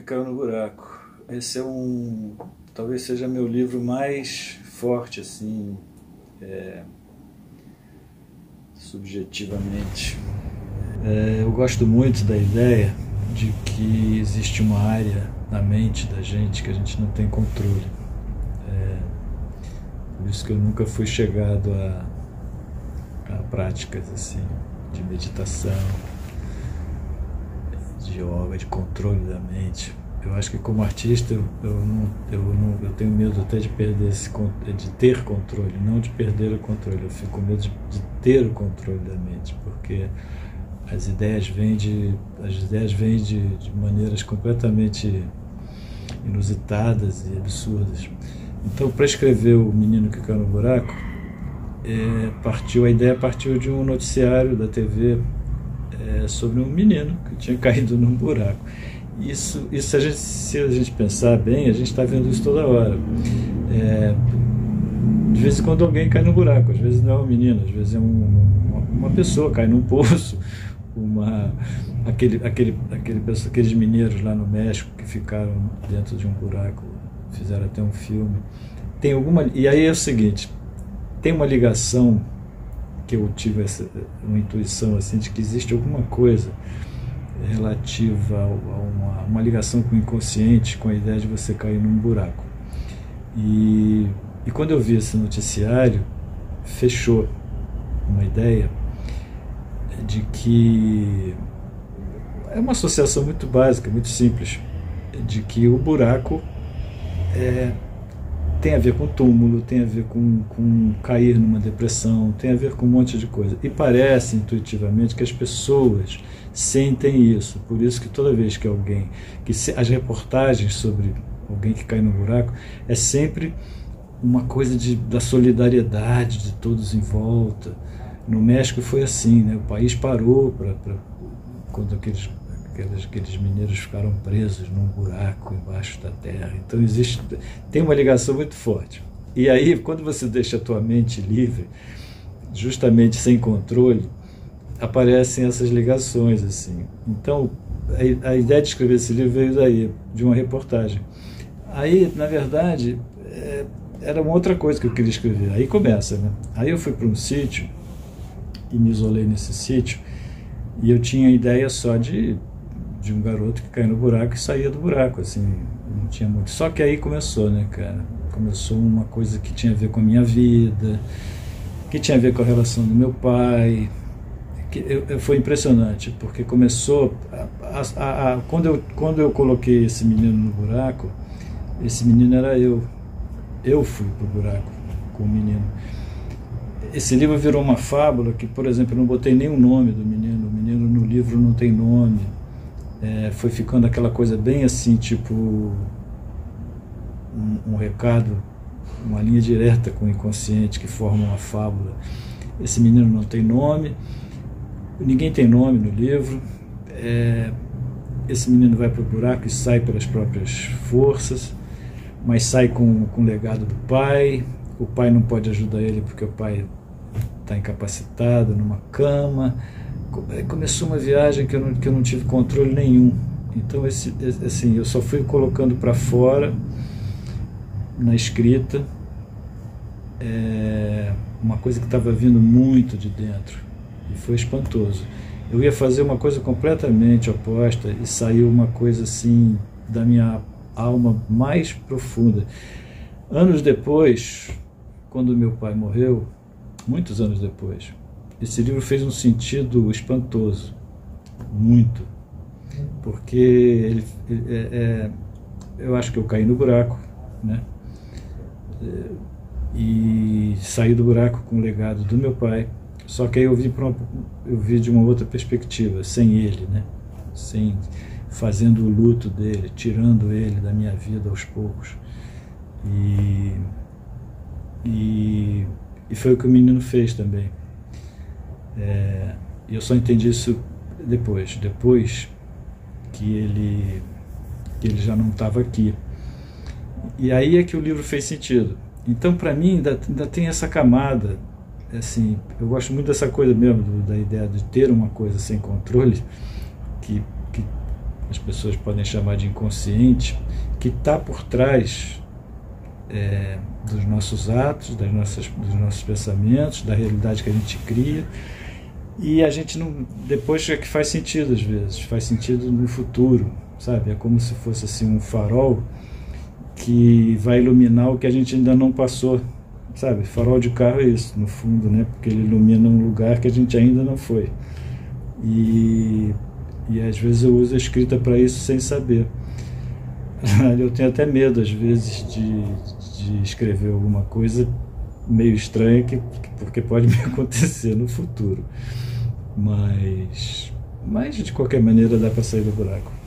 Que Caiu no Buraco. Esse é um. talvez seja meu livro mais forte, assim, é, subjetivamente. É, eu gosto muito da ideia de que existe uma área na mente da gente que a gente não tem controle. É, por isso que eu nunca fui chegado a, a práticas assim de meditação de yoga, de controle da mente. Eu acho que como artista eu, eu, não, eu, não, eu tenho medo até de perder esse de ter controle, não de perder o controle. Eu fico com medo de, de ter o controle da mente, porque as ideias vêm de as ideias vêm de, de maneiras completamente inusitadas e absurdas. Então, para escrever o Menino que caiu no buraco, é, partiu a ideia partiu de um noticiário da TV é, sobre um menino que tinha caído num buraco. Isso, isso a gente, se a gente pensar bem, a gente está vendo isso toda hora. É, de vez em quando alguém cai no buraco, às vezes não é um menino, às vezes é um, uma, uma, pessoa cai num poço, uma, aquele, aquele, aquele, aqueles mineiros lá no México que ficaram dentro de um buraco, fizeram até um filme. Tem alguma, e aí é o seguinte, tem uma ligação que eu tive essa, uma intuição assim de que existe alguma coisa relativa a uma, uma, ligação com o inconsciente, com a ideia de você cair num buraco. E, e quando eu vi esse noticiário, fechou uma ideia de que é uma associação muito básica, muito simples, de que o buraco é tem a ver com túmulo, tem a ver com, com cair numa depressão, tem a ver com um monte de coisa. E parece intuitivamente que as pessoas sentem isso. Por isso que toda vez que alguém, que se, as reportagens sobre alguém que cai no buraco é sempre uma coisa de, da solidariedade de todos em volta. No México foi assim, né? o país parou para quando aqueles aqueles, aqueles mineiros ficaram presos num buraco embaixo da terra. Então existe, tem uma ligação muito forte. E aí, quando você deixa a tua mente livre, justamente sem controle, aparecem essas ligações assim. Então, a, a ideia de escrever esse livro veio daí, de uma reportagem. Aí, na verdade, é, era uma outra coisa que eu queria escrever. Aí começa, né? Aí eu fui para um sítio e me isolei nesse sítio e eu tinha a ideia só de de um garoto que caiu no buraco e saía do buraco, assim, não tinha muito. Só que aí começou, né, cara? Começou uma coisa que tinha a ver com a minha vida, que tinha a ver com a relação do meu pai. Que eu foi impressionante, porque começou. A, a, a, quando, eu, quando eu coloquei esse menino no buraco, esse menino era eu. Eu fui pro buraco com o menino. Esse livro virou uma fábula que, por exemplo, eu não botei nenhum nome do menino. O menino no livro não tem nome é, foi ficando aquela coisa bem assim, tipo um, um, recado, uma linha direta com o inconsciente que forma uma fábula. Esse menino não tem nome, ninguém tem nome no livro. É, esse menino vai para o buraco e sai pelas próprias forças, mas sai com, com o legado do pai. O pai não pode ajudar ele porque o pai está incapacitado numa cama começou uma viagem que eu não, que eu não tive controle nenhum. Então, esse, assim, eu só fui colocando para fora na escrita é, uma coisa que estava vindo muito de dentro e foi espantoso. Eu ia fazer uma coisa completamente oposta e saiu uma coisa assim da minha alma mais profunda. Anos depois, quando meu pai morreu, muitos anos depois, esse livro fez um sentido espantoso, muito, porque ele, é, é, eu acho que eu caí no buraco, né? E saí do buraco com o legado do meu pai. Só que aí eu vi, uma, eu vi de uma outra perspectiva, sem ele, né? Sem fazendo o luto dele, tirando ele da minha vida aos poucos. E, e, e foi o que o menino fez também. É, eu só entendi isso depois, depois que ele, que ele já não estava aqui. E aí é que o livro fez sentido. Então, para mim, ainda, ainda tem essa camada. Assim, eu gosto muito dessa coisa mesmo, do, da ideia de ter uma coisa sem controle, que, que as pessoas podem chamar de inconsciente, que está por trás é, dos nossos atos, das nossas, dos nossos pensamentos, da realidade que a gente cria. E a gente não. Depois é que faz sentido às vezes, faz sentido no futuro, sabe? É como se fosse assim um farol que vai iluminar o que a gente ainda não passou, sabe? Farol de carro é isso, no fundo, né? Porque ele ilumina um lugar que a gente ainda não foi. E, e às vezes eu uso a escrita para isso sem saber. Eu tenho até medo, às vezes, de, de escrever alguma coisa meio estranha, que, porque pode me acontecer no futuro. Mas, mas de qualquer maneira dá para sair do buraco.